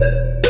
了。